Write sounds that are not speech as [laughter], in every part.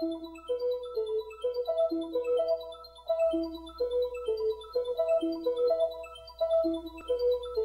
Thank you.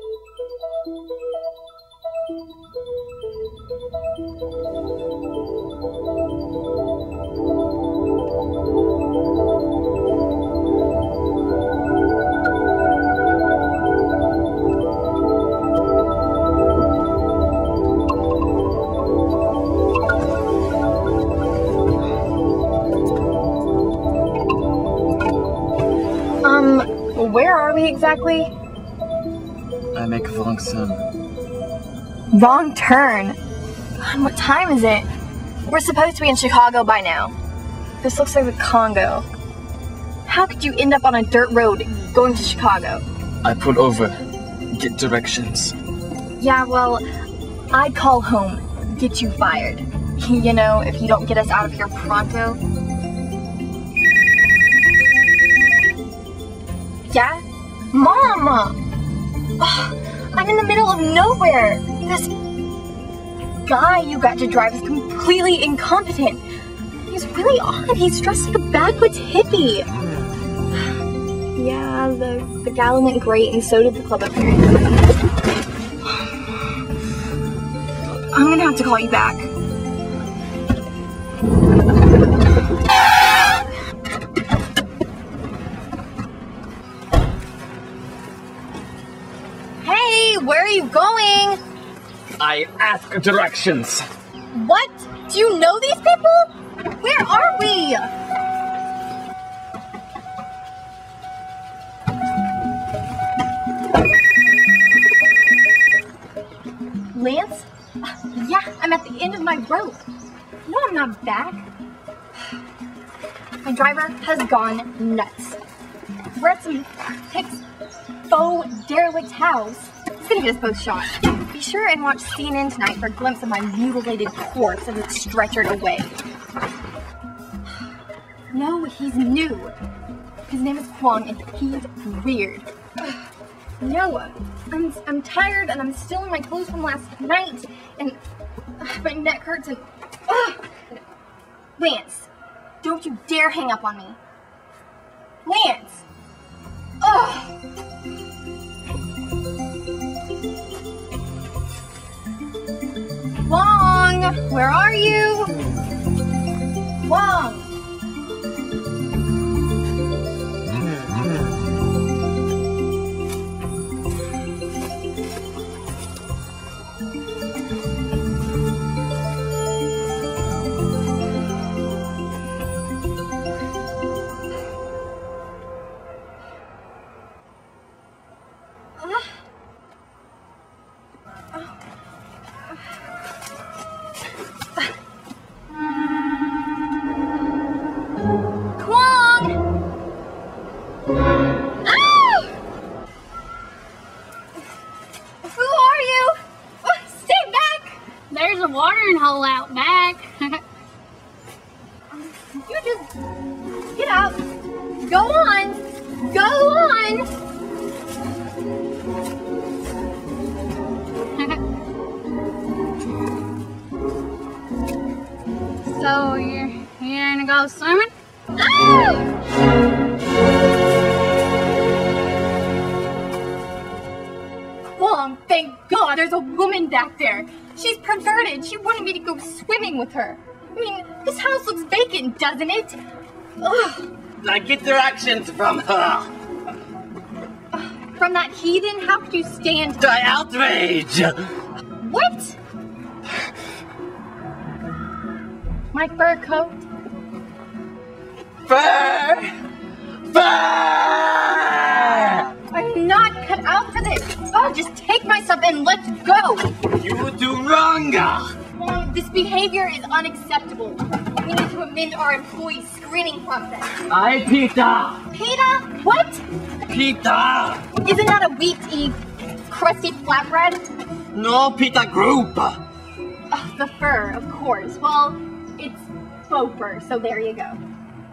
Where are we exactly? I make a wrong turn. Wrong turn. God, what time is it? We're supposed to be in Chicago by now. This looks like the Congo. How could you end up on a dirt road going to Chicago? I pull over, get directions. Yeah, well, I'd call home, get you fired. [laughs] You know, if you don't get us out of here pronto. Yeah? Mom! Ugh, I'm in the middle of nowhere. This guy you got to drive is completely incompetent. He's really odd. He's dressed like a backwoods hippie. Yeah, the, the gala went great, and so did the club. [sighs] I'm gonna have to call you back. Hey, where are you going? I ask directions. What? Do you know these people? Where are we? Lance? Yeah, I'm at the end of my rope. No, I'm not back. My driver has gone nuts. We're at some Hicks faux derelict house. He's gonna get us both shot. Be sure and watch CNN tonight for a glimpse of my mutilated corpse as it's stretchered away. No, he's new. His name is Kwong and he's weird. No, I'm, I'm tired and I'm still in my clothes from last night and my neck hurts and. Ugh. Lance, don't you dare hang up on me. Lance! Ugh! Wong! Where are you? Wong! There's a watering hole out back. [laughs] You just get out. Go on. Go on. [laughs] so you're you're gonna go swimming? Oh! Kwong, thank God there's a woman back there. She's perverted. She wanted me to go swimming with her. I mean, this house looks vacant, doesn't it? Ugh. I get their directions from her. From that heathen, how could you stand? The outrage. What? My fur coat? Fur. Fur. I'm not cut out for this. Oh, just take myself and let's go. You do this behavior is unacceptable. We need to amend our employee screening process. I PETA. PETA, what? pita. Isn't that a wheat y crusty flatbread? No PETA group. Oh, the fur, of course. Well, it's faux fur, so there you go.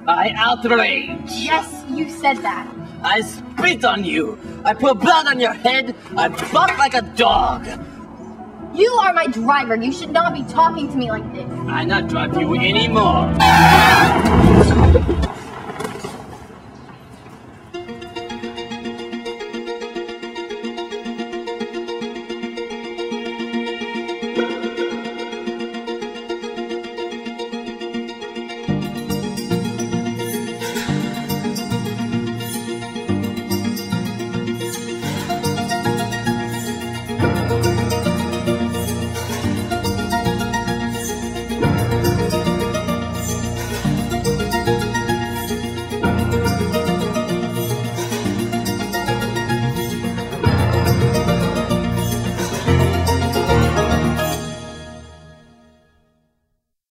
I outrage. Yes, you said that. I spit on you. I put blood on your head. I bark like a dog. You are my driver. You should not be talking to me like this. I not drive you anymore.